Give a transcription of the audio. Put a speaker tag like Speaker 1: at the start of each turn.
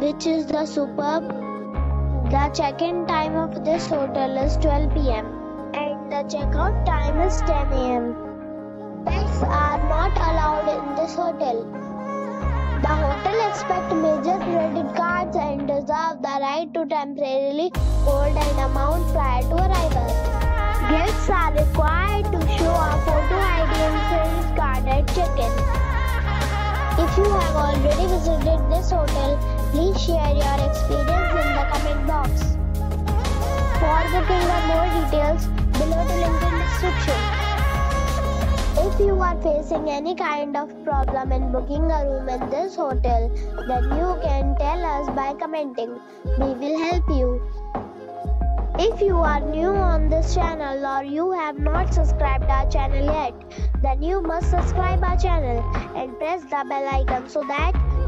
Speaker 1: which is the superb. The check-in time of this hotel is 12 pm and the checkout time is 10 am. Pets are not allowed in this hotel. The hotel expects major credit cards and reserve the right to temporarily hold an amount prior to arrival. Guests are required to show a photo ID and credit card at check-in. If you have already visited this hotel, please share your experience in the comment box. For booking or more details, below the link in description. If you are facing any kind of problem in booking a room in this hotel, then you can tell us by commenting. We will help you. If you are new on this channel or you have not subscribed our channel yet, then you must subscribe our channel and press the bell icon so that